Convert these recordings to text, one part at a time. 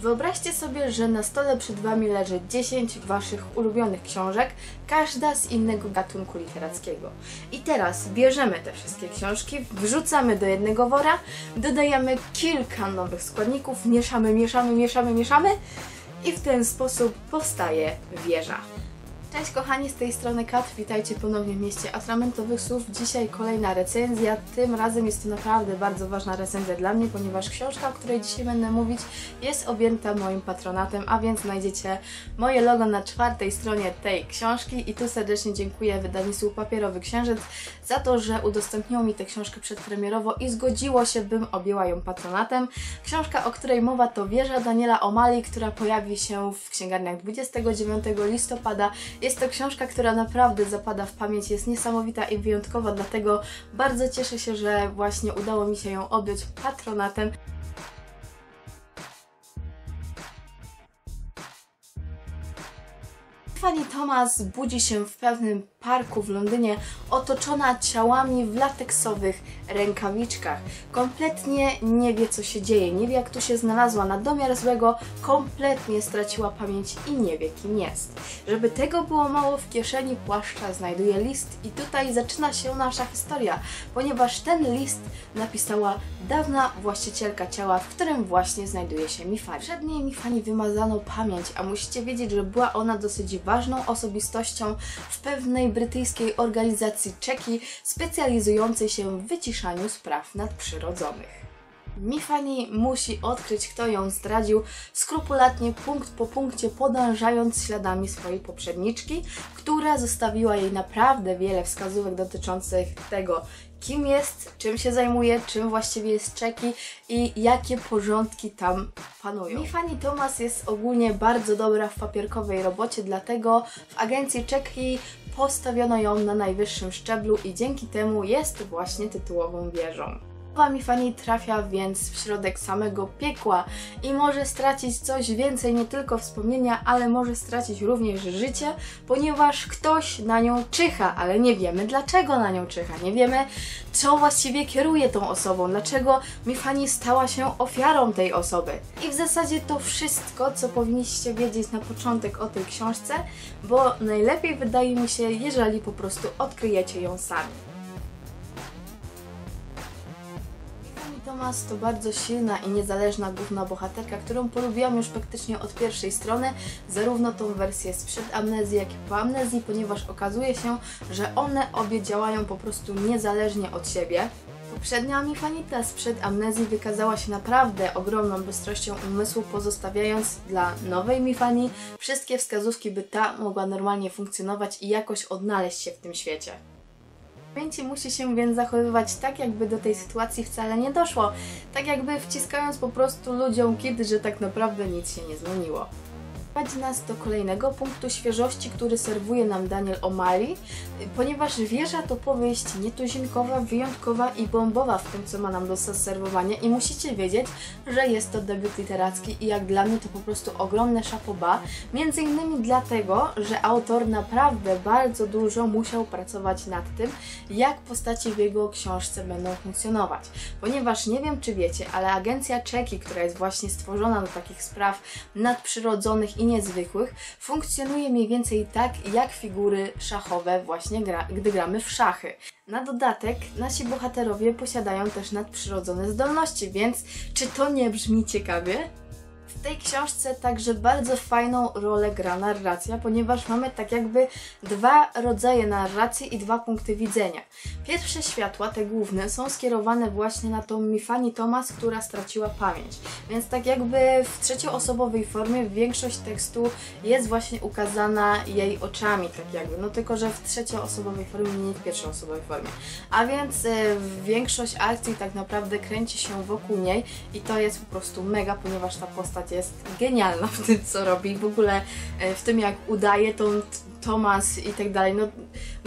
Wyobraźcie sobie, że na stole przed Wami leży 10 Waszych ulubionych książek, każda z innego gatunku literackiego. I teraz bierzemy te wszystkie książki, wrzucamy do jednego wora, dodajemy kilka nowych składników, mieszamy, mieszamy, mieszamy, mieszamy i w ten sposób powstaje wieża. Cześć kochani, z tej strony Kat, witajcie ponownie w mieście atramentowych słów. Dzisiaj kolejna recenzja, tym razem jest to naprawdę bardzo ważna recenzja dla mnie, ponieważ książka, o której dzisiaj będę mówić jest objęta moim patronatem, a więc znajdziecie moje logo na czwartej stronie tej książki i tu serdecznie dziękuję wydawnictwu Papierowy Księżyc za to, że udostępniło mi tę książkę przedpremierowo i zgodziło się, bym objęła ją patronatem. Książka, o której mowa to Wieża Daniela Omali, która pojawi się w księgarniach 29 listopada jest to książka, która naprawdę zapada w pamięć, jest niesamowita i wyjątkowa, dlatego bardzo cieszę się, że właśnie udało mi się ją objąć patronatem. Fanny Thomas budzi się w pewnym parku w Londynie, otoczona ciałami w lateksowych rękawiczkach. Kompletnie nie wie, co się dzieje, nie wie, jak tu się znalazła. Na domiar złego kompletnie straciła pamięć i nie wie, kim jest. Żeby tego było mało, w kieszeni płaszcza znajduje list i tutaj zaczyna się nasza historia, ponieważ ten list napisała dawna właścicielka ciała, w którym właśnie znajduje się Mifani. Przed niej Mifani wymazano pamięć, a musicie wiedzieć, że była ona dosyć ważną osobistością w pewnej brytyjskiej organizacji Czeki specjalizującej się w wyciszaniu spraw nadprzyrodzonych. Mifani musi odkryć, kto ją zdradził, skrupulatnie punkt po punkcie podążając śladami swojej poprzedniczki, która zostawiła jej naprawdę wiele wskazówek dotyczących tego, kim jest, czym się zajmuje, czym właściwie jest Czeki i jakie porządki tam panują. Mifani Thomas jest ogólnie bardzo dobra w papierkowej robocie, dlatego w agencji Czeki postawiono ją na najwyższym szczeblu i dzięki temu jest właśnie tytułową wieżą. Mifani trafia więc w środek samego piekła i może stracić coś więcej, nie tylko wspomnienia, ale może stracić również życie, ponieważ ktoś na nią czyha, ale nie wiemy dlaczego na nią czyha, nie wiemy co właściwie kieruje tą osobą, dlaczego Mifani stała się ofiarą tej osoby. I w zasadzie to wszystko, co powinniście wiedzieć na początek o tej książce, bo najlepiej wydaje mi się, jeżeli po prostu odkryjecie ją sami. Thomas to bardzo silna i niezależna główna bohaterka, którą polubiłam już praktycznie od pierwszej strony, zarówno tą wersję sprzed amnezji, jak i po amnezji, ponieważ okazuje się, że one obie działają po prostu niezależnie od siebie. Poprzednia Mifanita sprzed amnezji wykazała się naprawdę ogromną bystrością umysłu, pozostawiając dla nowej Mifani wszystkie wskazówki, by ta mogła normalnie funkcjonować i jakoś odnaleźć się w tym świecie. Pamięci musi się więc zachowywać tak, jakby do tej sytuacji wcale nie doszło. Tak jakby wciskając po prostu ludziom kiedy, że tak naprawdę nic się nie zmieniło prowadzi nas do kolejnego punktu świeżości, który serwuje nam Daniel O'Malley, ponieważ wieża to powieść nietuzinkowa, wyjątkowa i bombowa w tym, co ma nam do serwowania i musicie wiedzieć, że jest to debiut literacki i jak dla mnie to po prostu ogromne szapoba, między innymi dlatego, że autor naprawdę bardzo dużo musiał pracować nad tym, jak postaci w jego książce będą funkcjonować. Ponieważ nie wiem, czy wiecie, ale agencja Czeki, która jest właśnie stworzona do takich spraw nadprzyrodzonych i niezwykłych funkcjonuje mniej więcej tak jak figury szachowe właśnie gra, gdy gramy w szachy. Na dodatek nasi bohaterowie posiadają też nadprzyrodzone zdolności, więc czy to nie brzmi ciekawie? W tej książce także bardzo fajną rolę gra narracja, ponieważ mamy tak jakby dwa rodzaje narracji i dwa punkty widzenia. Pierwsze światła, te główne, są skierowane właśnie na tą Mifani Thomas, która straciła pamięć. Więc tak jakby w trzecioosobowej formie większość tekstu jest właśnie ukazana jej oczami, tak jakby. No tylko, że w trzecioosobowej formie, nie w pierwszoosobowej formie. A więc y, większość akcji tak naprawdę kręci się wokół niej i to jest po prostu mega, ponieważ ta postać jest genialna w tym, co robi, w ogóle e, w tym, jak udaje tą Thomas i tak dalej. No,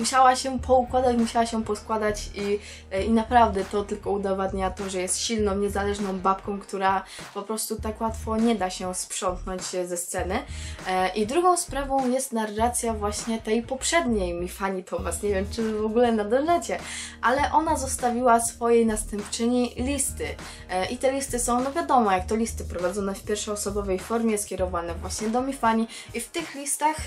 musiała się poukładać, musiała się poskładać i, i naprawdę to tylko udowadnia to, że jest silną, niezależną babką, która po prostu tak łatwo nie da się sprzątnąć ze sceny. E, I drugą sprawą jest narracja właśnie tej poprzedniej mi Fanny Thomas. Nie wiem, czy w ogóle nadążacie, ale ona zostawiła swojej następczyni listy. E, I te listy są, no wiadomo, jak to listy prowadzone w pierwszoosobowej formie, skierowane właśnie do Mifani. I w tych listach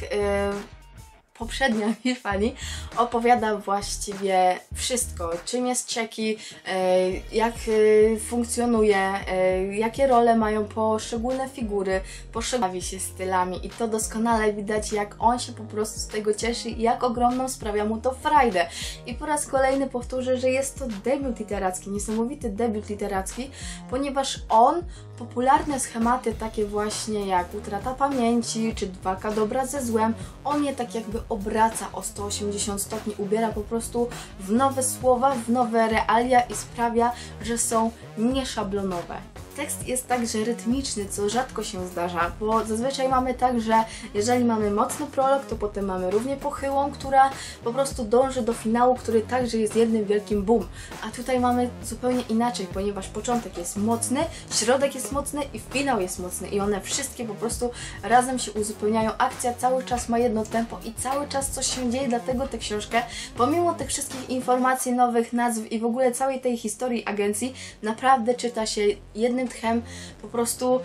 poprzednia Mifani opowiada właściwie wszystko, czym jest Czeki, e, jak e, funkcjonuje, e, jakie role mają poszczególne figury, poszczególne się stylami i to doskonale widać, jak on się po prostu z tego cieszy i jak ogromną sprawia mu to frajdę. I po raz kolejny powtórzę, że jest to debiut literacki, niesamowity debiut literacki, ponieważ on popularne schematy takie właśnie jak utrata pamięci, czy walka dobra ze złem, on je tak jakby obraca o 180 stopni, ubiera po prostu w nowe słowa, w nowe realia i sprawia, że są nieszablonowe. Tekst jest także rytmiczny, co rzadko się zdarza, bo zazwyczaj mamy tak, że jeżeli mamy mocny prolog, to potem mamy równie pochyłą, która po prostu dąży do finału, który także jest jednym wielkim boom. A tutaj mamy zupełnie inaczej, ponieważ początek jest mocny, środek jest mocny i finał jest mocny i one wszystkie po prostu razem się uzupełniają. Akcja cały czas ma jedno tempo i cały czas coś się dzieje, dlatego tę książkę, pomimo tych wszystkich informacji, nowych nazw i w ogóle całej tej historii agencji, naprawdę czyta się jednym tchem po prostu,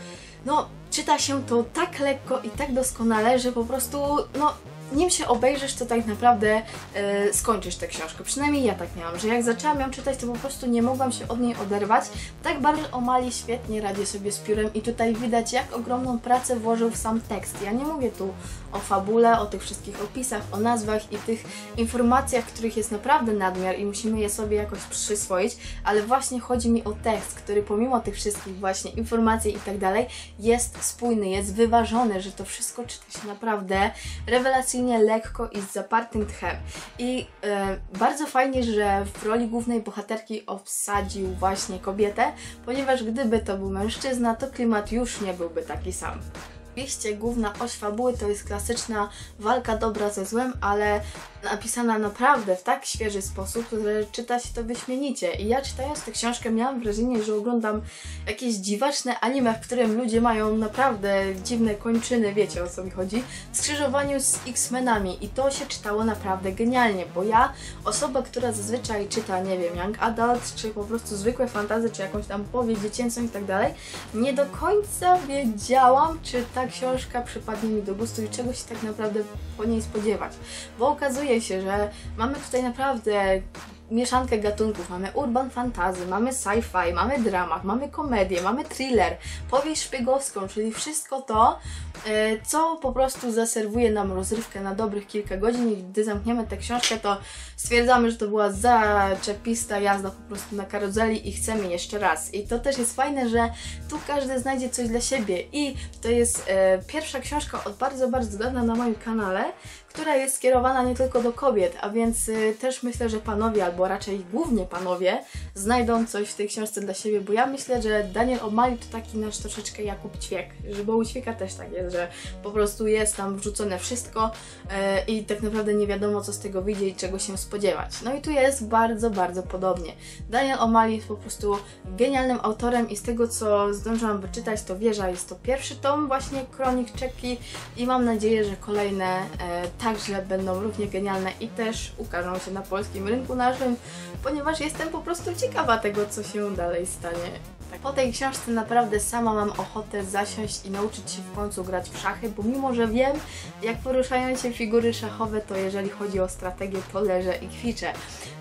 no, czyta się to tak lekko i tak doskonale, że po prostu, no, nim się obejrzysz, to tak naprawdę e, skończysz tę książkę. Przynajmniej ja tak miałam, że jak zaczęłam ją czytać, to po prostu nie mogłam się od niej oderwać. Tak bardzo Omali świetnie radzi sobie z piórem i tutaj widać, jak ogromną pracę włożył w sam tekst. Ja nie mówię tu o fabule, o tych wszystkich opisach, o nazwach i tych informacjach, których jest naprawdę nadmiar i musimy je sobie jakoś przyswoić, ale właśnie chodzi mi o tekst, który pomimo tych wszystkich właśnie informacji i tak dalej, jest spójny, jest wyważony, że to wszystko czyta się naprawdę rewelacyjnie, lekko i z zapartym tchem. I e, bardzo fajnie, że w roli głównej bohaterki obsadził właśnie kobietę, ponieważ gdyby to był mężczyzna, to klimat już nie byłby taki sam. Oczywiście główna oś fabuły to jest klasyczna walka dobra ze złem, ale napisana naprawdę w tak świeży sposób, że czyta się to wyśmienicie. I ja czytając tę książkę miałam wrażenie, że oglądam jakieś dziwaczne anime, w którym ludzie mają naprawdę dziwne kończyny, wiecie o co mi chodzi, w skrzyżowaniu z X-Menami i to się czytało naprawdę genialnie, bo ja, osoba, która zazwyczaj czyta, nie wiem, Young Adult, czy po prostu zwykłe fantazy, czy jakąś tam powieść dziecięcą i tak dalej, nie do końca wiedziałam, czy ta książka przypadnie mi do gustu i czego się tak naprawdę po niej spodziewać. Bo okazuje się, że mamy tutaj naprawdę mieszankę gatunków. Mamy urban fantasy, mamy sci-fi, mamy dramat, mamy komedię, mamy thriller, powieść szpiegowską, czyli wszystko to, e, co po prostu zaserwuje nam rozrywkę na dobrych kilka godzin i gdy zamkniemy tę książkę, to stwierdzamy, że to była zaczepista jazda po prostu na karuzeli i chcemy jeszcze raz. I to też jest fajne, że tu każdy znajdzie coś dla siebie i to jest e, pierwsza książka od bardzo, bardzo dawna na moim kanale, która jest skierowana nie tylko do kobiet, a więc y, też myślę, że panowie, albo raczej głównie panowie, znajdą coś w tej książce dla siebie, bo ja myślę, że Daniel O'Malley to taki nasz troszeczkę Jakub Ćwiek, że bo u Ćwieka też tak jest, że po prostu jest tam wrzucone wszystko y, i tak naprawdę nie wiadomo, co z tego wyjdzie i czego się spodziewać. No i tu jest bardzo, bardzo podobnie. Daniel O'Malley jest po prostu genialnym autorem i z tego, co zdążyłam wyczytać, to wieża jest to pierwszy tom właśnie Kronik Czeki i mam nadzieję, że kolejne y, także będą równie genialne i też ukażą się na polskim rynku naszym, ponieważ jestem po prostu ciekawa tego, co się dalej stanie. Tak, po tej książce naprawdę sama mam ochotę zasiąść i nauczyć się w końcu grać w szachy, bo mimo, że wiem, jak poruszają się figury szachowe, to jeżeli chodzi o strategię, to leżę i kwiczę.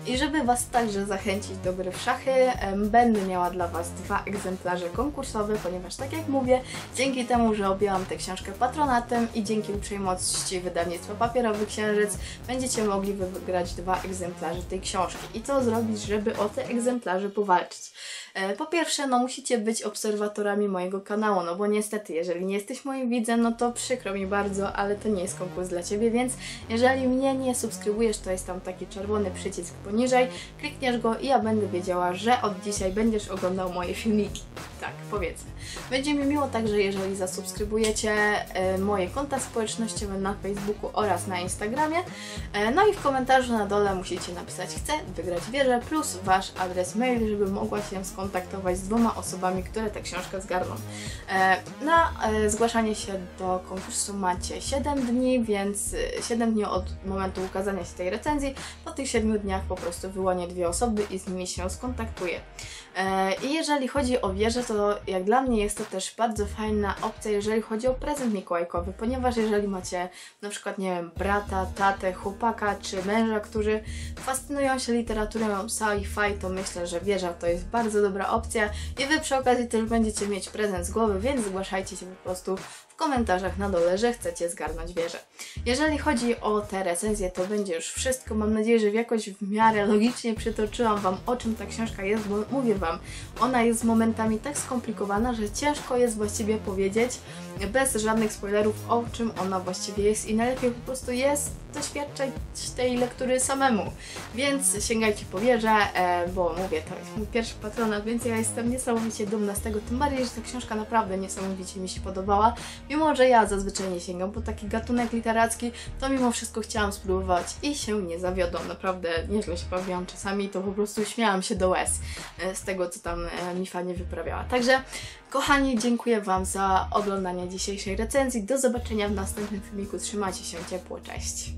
I żeby Was także zachęcić do gry w szachy, będę miała dla Was dwa egzemplarze konkursowe, ponieważ tak jak mówię, dzięki temu, że objęłam tę książkę patronatem i dzięki uprzejmości wydawnictwa Papierowy Księżyc, będziecie mogli wygrać dwa egzemplarze tej książki. I co zrobić, żeby o te egzemplarze powalczyć? E, Po pierwsze, no musicie być obserwatorami mojego kanału, no bo niestety, jeżeli nie jesteś moim widzem, no to przykro mi bardzo, ale to nie jest konkurs dla Ciebie, więc jeżeli mnie nie subskrybujesz, to jest tam taki czerwony przycisk poniżej, klikniesz go i ja będę wiedziała, że od dzisiaj będziesz oglądał moje filmiki. Tak, powiedzmy. Będzie mi miło także, jeżeli zasubskrybujecie e, moje konta społecznościowe na Facebooku oraz na Instagramie. E, no i w komentarzu na dole musicie napisać chcę wygrać wieżę plus Wasz adres mail, żeby mogła się skontaktować z dwoma osobami, które tę książkę zgarną. E, na zgłaszanie się do konkursu macie 7 dni, więc e, 7 dni od momentu ukazania się tej recenzji. Po tych 7 dniach po prostu wyłonię dwie osoby i z nimi się skontaktuję. E, I jeżeli chodzi o wieżę, to jak dla mnie jest to też bardzo fajna opcja, jeżeli chodzi o prezent mikołajkowy, ponieważ jeżeli macie na przykład, nie wiem, brata, tatę, chłopaka czy męża, którzy fascynują się literaturą sci-fi, to myślę, że wieża to jest bardzo dobra opcja i Wy przy okazji też będziecie mieć prezent z głowy, więc zgłaszajcie się po prostu w komentarzach na dole, że chcecie zgarnąć wieżę. Jeżeli chodzi o te recenzje, to będzie już wszystko. Mam nadzieję, że jakoś w miarę logicznie przytoczyłam Wam, o czym ta książka jest, bo mówię Wam, ona jest momentami tak skomplikowana, że ciężko jest właściwie powiedzieć bez żadnych spoilerów, o czym ona właściwie jest. I najlepiej po prostu jest doświadczać tej lektury samemu. Więc sięgajcie po wieżę, e, bo mówię, to jest mój pierwszy patronat, więc ja jestem niesamowicie dumna z tego, tym bardziej, że ta książka naprawdę niesamowicie mi się podobała. Mimo, że ja zazwyczaj nie sięgam po taki gatunek literacki, to mimo wszystko chciałam spróbować i się nie zawiodłam. Naprawdę nieźle się bawiłam czasami, to po prostu śmiałam się do łez e, z tego, co tam e, mi fajnie wyprawiała. Także, kochani, dziękuję Wam za oglądanie dzisiejszej recenzji. Do zobaczenia w następnym filmiku. Trzymajcie się ciepło, cześć!